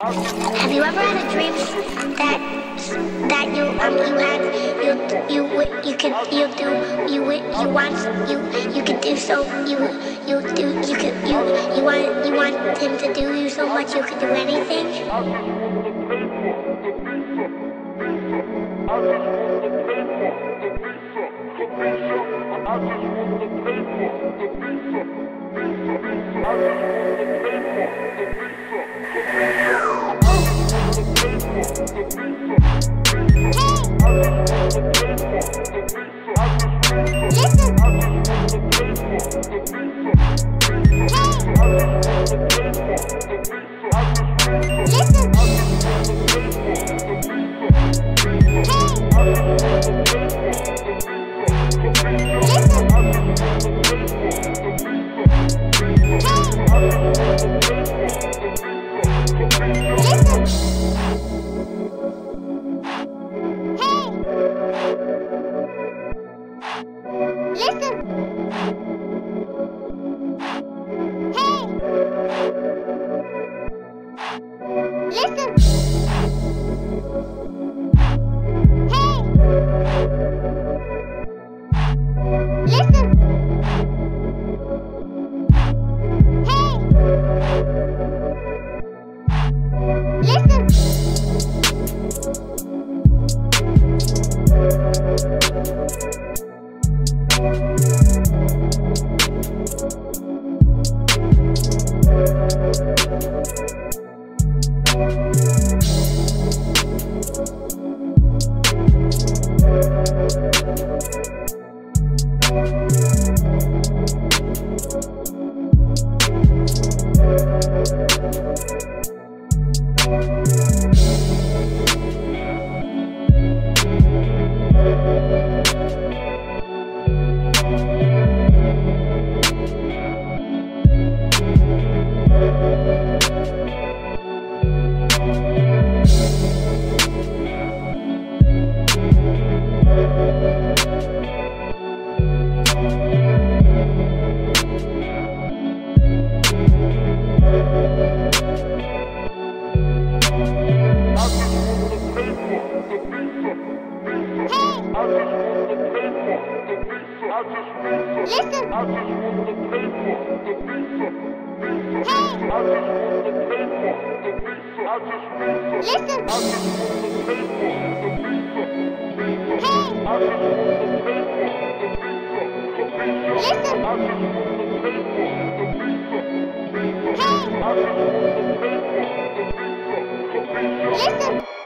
Have you ever had a dream that that you um you had you you you could you do you you want you you could do so you you do you could you you want you want him to do you so much you could do anything? I just want the paper, the want the paper, the just the visa, Listen. Listen.